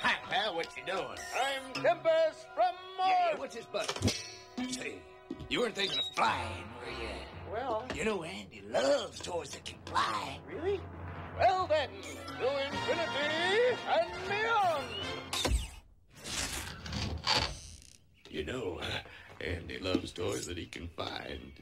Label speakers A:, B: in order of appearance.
A: Hi, what you doing?
B: I'm Tempus from Mars.
A: Yeah, what's his butt? Say, you weren't thinking of flying, were you?
B: Well,
A: You know Andy loves toys that can fly.
B: really? Well then, to infinity and beyond.
A: You know, uh, Andy loves toys that he can find.